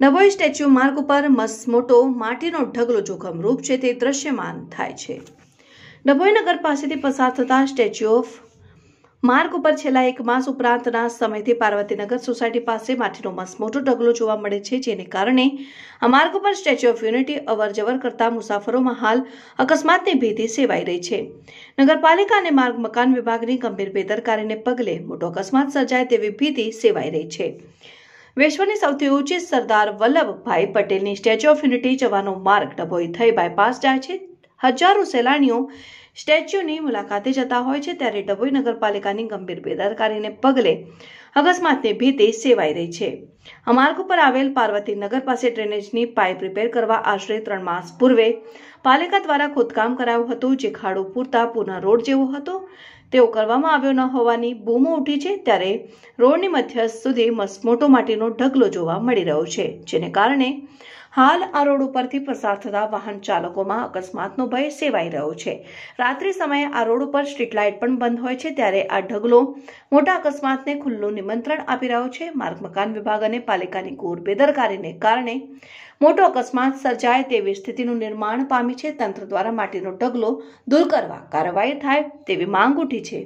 Dabhoi statue માર્ગ ઉપર મસમોટો માટીનો ઢગલો જોખમરૂપ છે તે દ્રશ્યમાન થાય છે. ડભોઈ નગર પાસેથી પસાર થતા સ્ટેચ્યુ ઓફ માર્ગ ઉપર છેલ્લા એક માસ ઉપરાંતના સમયથી પાર્વતીનગર સોસાયટી પાસે માટીનો મસમોટો ઢગલો જોવા મળે છે, જેને કારણે આ માર્ગ ઉપર સ્ટેચ્યુ ઓફ યુનિટી અવરજવર કરતા મુસાફરોમાં હાલ અકસ્માતની ભીતિ સેવાઈ રહી છે. નગરપાલિકા અને માર્ગ મકાન વિભાગની ગંભીર બેદરકારીને પગલે મોટો અકસ્માત સર્જાય તેવી ભીતિ સેવાઈ રહી છે. વિશ્વની સૌથી ઊંચી સરદાર વલ્લભભાઈ પટેલની સ્ટેચ્યુ ઓફ યુનિટી જવાનો માર્ગ ડભોઈ થઈ બાયપાસ જાય છે. હજારો સહેલાણીઓ સ્ટેચ્યુની મુલાકાતે જતા હોય છે, ત્યારે ડભોઈ નગરપાલિકાની ગંભીર બેદરકારીને પગલે અકસ્માતની ભીતિ સેવાઈ રહી છે. આ માર્ગ ઉપર આવેલ પાર્વતી નગર પાસે ડ્રેનેજની પાઇપ રિપેર કરવા આશરે ત્રણ માસ પૂર્વે પાલિકા દ્વારા ખોદકામ કરાયું હતું, જે ખાડો પૂરતા પુનઃ રોડ જેવો હતો. તેવો કરવામાં આવ્યો ન હોવાની બૂમો ઉઠી છે, ત્યારે રોડની મધ્ય સુધી મસમોટો માટીનો ઢગલો જોવા મળી રહ્યો છે, જેને કારણે હાલ આ રોડ ઉપરથી પસાર થતા વાહન ચાલકોમાં અકસ્માતનો ભય સેવાઈ રહ્યો છે. રાત્રિ સમયે આ રોડ ઉપર સ્ટ્રીટ લાઇટ પણ બંધ હોય છે, ત્યારે આ ઢગલો મોટા અકસ્માતને ખુલ્લું નિમંત્રણ આપી રહ્યો છે. માર્ગ, મકાન વિભાગ અને પાલિકાની ઘોર બેદરકારીને કારણે મોટો અકસ્માત સર્જાય તેવી સ્થિતિનું નિર્માણ પામી છે. તંત્ર દ્વારા માટીનો ઢગલો દૂર કરવા કાર્યવાહી થાય તેવી માંગ ઉઠી છે.